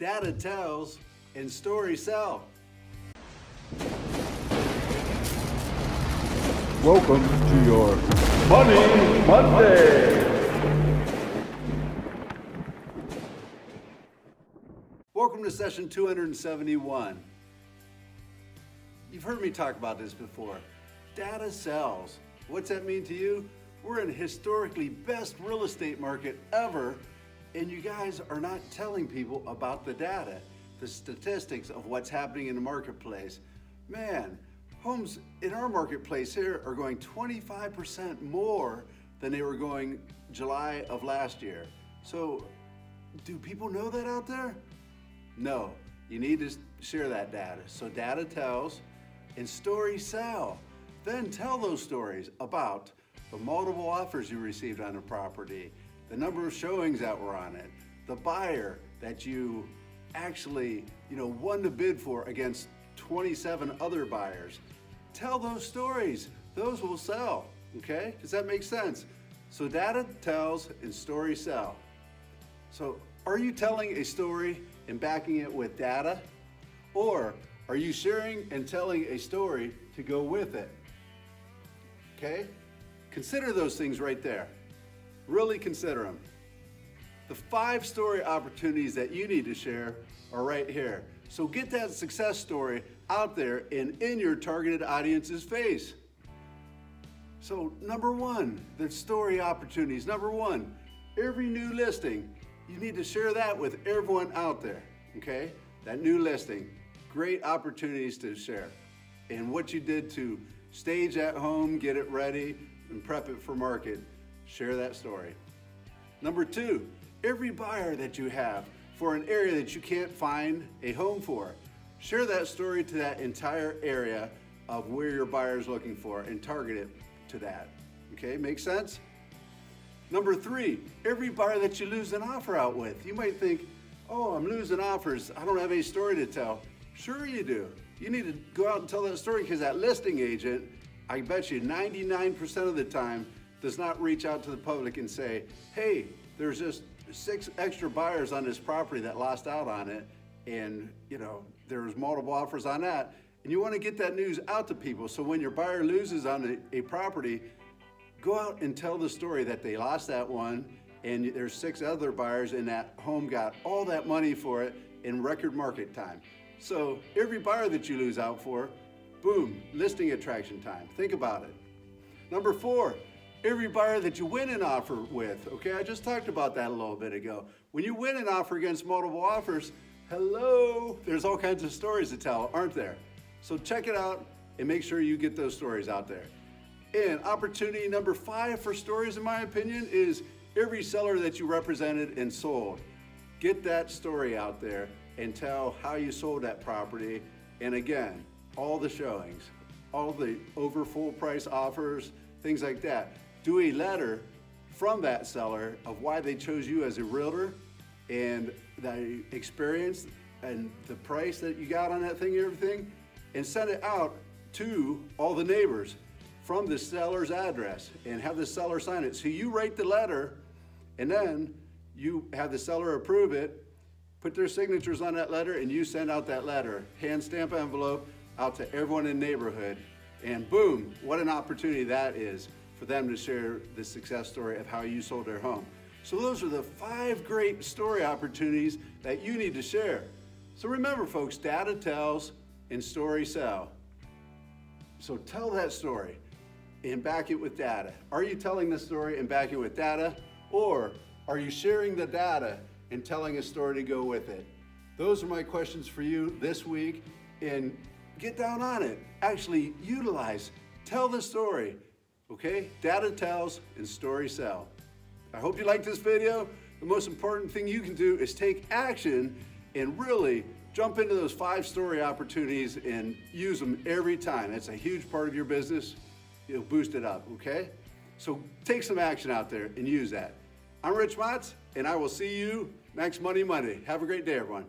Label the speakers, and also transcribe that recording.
Speaker 1: Data tells and stories sell.
Speaker 2: Welcome to your Money Monday.
Speaker 1: Welcome to session 271. You've heard me talk about this before. Data sells. What's that mean to you? We're in historically best real estate market ever, and you guys are not telling people about the data, the statistics of what's happening in the marketplace. Man, homes in our marketplace here are going 25% more than they were going July of last year. So, do people know that out there? No, you need to share that data. So data tells and stories sell. Then tell those stories about the multiple offers you received on a property, the number of showings that were on it, the buyer that you actually, you know, won the bid for against 27 other buyers. Tell those stories. Those will sell. Okay? Does that make sense? So data tells and stories sell. So are you telling a story and backing it with data? Or are you sharing and telling a story to go with it? Okay? Consider those things right there. Really consider them. The five story opportunities that you need to share are right here. So get that success story out there and in your targeted audience's face. So, number one, the story opportunities. Number one, every new listing, you need to share that with everyone out there, okay? That new listing, great opportunities to share. And what you did to stage at home, get it ready, and prep it for market, share that story. Number two, every buyer that you have for an area that you can't find a home for, share that story to that entire area of where your buyer is looking for and target it to that. Okay, make sense? Number three, every buyer that you lose an offer out with. You might think, oh, I'm losing offers. I don't have any story to tell. Sure you do. You need to go out and tell that story because that listing agent, I bet you 99% of the time, does not reach out to the public and say, hey, there's just six extra buyers on this property that lost out on it. And, you know, there's multiple offers on that. And you want to get that news out to people. So when your buyer loses on a, a property, go out and tell the story that they lost that one and there's six other buyers and that home got all that money for it in record market time. So every buyer that you lose out for, boom, listing attraction time. Think about it. Number four, every buyer that you win an offer with. Okay, I just talked about that a little bit ago. When you win an offer against multiple offers, hello, there's all kinds of stories to tell, aren't there? So check it out and make sure you get those stories out there. And opportunity number five for stories, in my opinion, is every seller that you represented and sold. Get that story out there and tell how you sold that property. And again, all the showings, all the over full price offers, things like that. Do a letter from that seller of why they chose you as a realtor and the experience and the price that you got on that thing and everything, and send it out to all the neighbors from the seller's address and have the seller sign it. So you write the letter and then you have the seller approve it, put their signatures on that letter, and you send out that letter, hand stamp envelope out to everyone in the neighborhood. And boom, what an opportunity that is for them to share the success story of how you sold their home. So those are the five great story opportunities that you need to share. So remember folks, data tells and stories sell. So tell that story and back it with data. Are you telling the story and back it with data? Or are you sharing the data and telling a story to go with it? Those are my questions for you this week and get down on it. Actually utilize, tell the story, okay? Data tells and stories sell. I hope you liked this video. The most important thing you can do is take action and really jump into those five story opportunities and use them every time. That's a huge part of your business. You'll boost it up, okay? So take some action out there and use that. I'm Rich Motts, and I will see you next Money Monday. Have a great day, everyone.